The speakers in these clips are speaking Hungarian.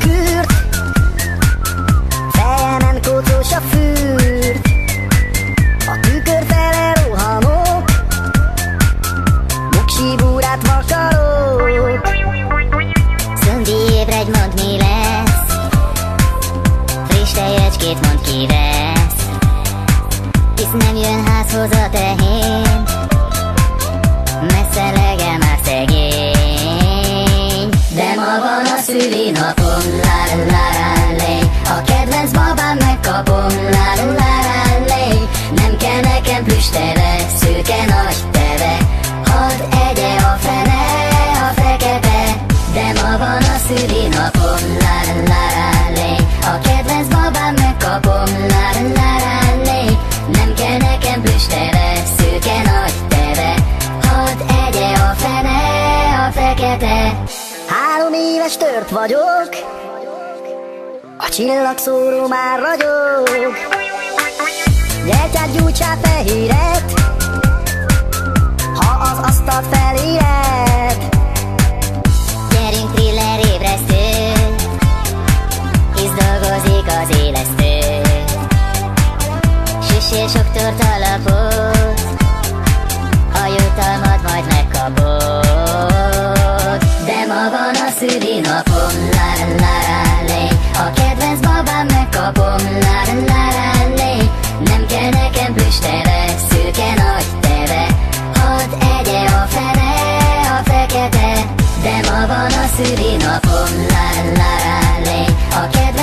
그 szülinapom, lá la la lé A kedvenc babám megkapom, lá la la lé Nem kell nekem plüss teve, szőke nagy teve Hadd egye a fene, a fekete De ma van a szülinapom, lá la la lé A kedvenc babám megkapom, lá la la lé Nem kell nekem plüss teve, szőke nagy teve Hadd egye a fene, a fekete Három éves tört vagyok. A csillagszóró már ragyog. Gyertyát, gyújtsát, fehéret. Ha az asztalt feléred Gyerünk thriller ébresztő. Hisz dolgozik az élesztő. Süssél sok tort alapot. A jutalmat majd megkapod De ma van a szülinapom la la la lé A kedvenc babám megkapom la la la lé Nem kell nekem plüss teve Szőke nagy teve Hadd egye a fene A fekete De ma van a szülinapom la la la lé A kedvenc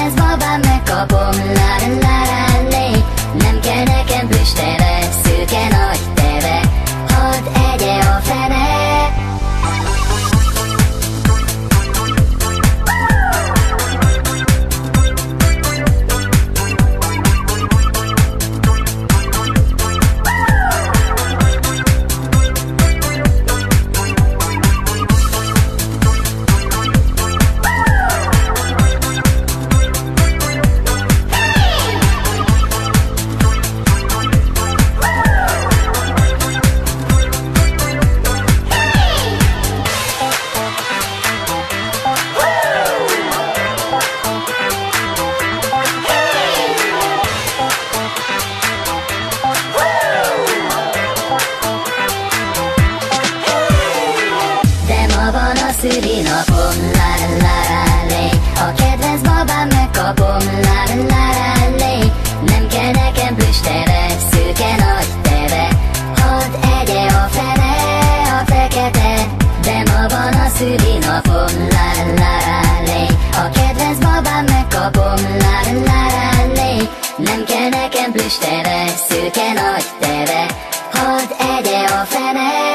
szülinapom, la la lé. A kedvenc babám megkapom, la la lé. Nem kell nekem plüss teve, szőke nagy teve. Hadd egye a fene, a fekete De ma van a szülinapom, la la lé. A kedvenc babám megkapom, la la lé. Nem kell nekem plüss teve, szőke nagy teve. Hadd egye a fene,